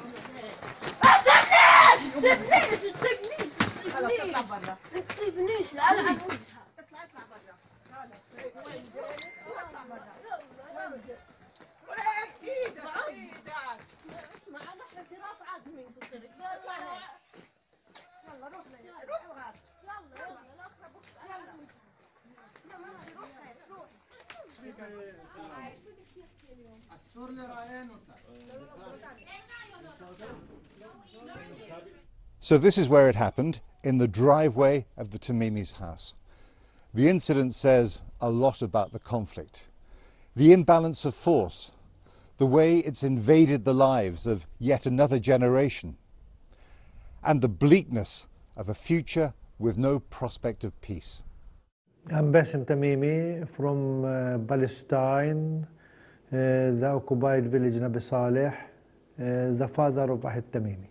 ما تسيبنيش تسيبنيش خلاص تسيبنيش اطلع برا تسيبنيش لا أنا عجوزها اطلع اطلع برا معنا إحنا جراف عازمين قلت لك يلا روح روح وغاد يلا يلا لا أخربك. يلا يلا روح روح אסור לראיין אותה. So this is where it happened, in the driveway of the Tamimi's house. The incident says a lot about the conflict. The imbalance of force, the way it's invaded the lives of yet another generation, and the bleakness of a future with no prospect of peace. I'm Bassem Tamimi from uh, Palestine. Uh, the occupied village Nabi Saleh, uh, the father of Ahid Tamimi.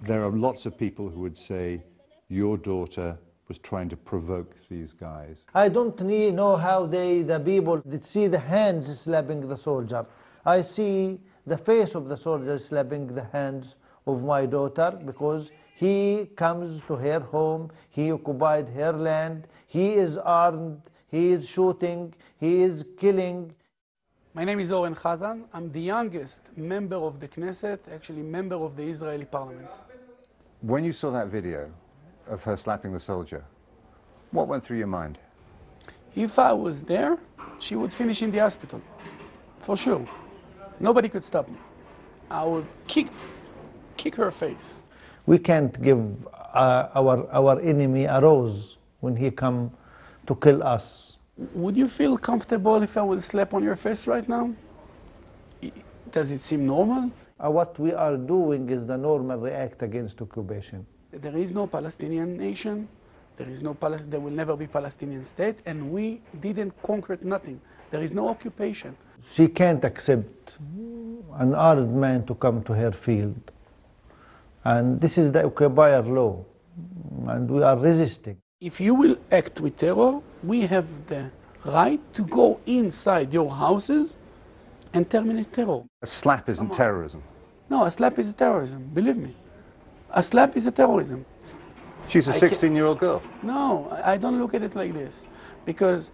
There are lots of people who would say your daughter was trying to provoke these guys. I don't need, know how they, the people, that see the hands slapping the soldier. I see the face of the soldier slapping the hands of my daughter because he comes to her home, he occupied her land, he is armed, he is shooting, he is killing. My name is Oren Hazan. I'm the youngest member of the Knesset, actually member of the Israeli parliament. When you saw that video of her slapping the soldier, what went through your mind? If I was there, she would finish in the hospital, for sure. Nobody could stop me. I would kick, kick her face. We can't give uh, our, our enemy a rose when he come to kill us. Would you feel comfortable if I will slap on your face right now? Does it seem normal? Uh, what we are doing is the normal react against occupation. There is no Palestinian nation. There is no Palas- There will never be Palestinian state, and we didn't conquer nothing. There is no occupation. She can't accept an armed man to come to her field. And this is the occupier law, and we are resisting. If you will act with terror, we have the right to go inside your houses and terminate terror. A slap isn't terrorism. No, a slap is terrorism, believe me. A slap is a terrorism. She's a 16 year old girl. No, I I don't look at it like this. Because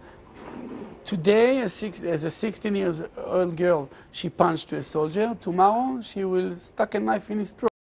today, a six, as a 16-year-old girl, she punched a soldier. Tomorrow, she will stuck a knife in his throat.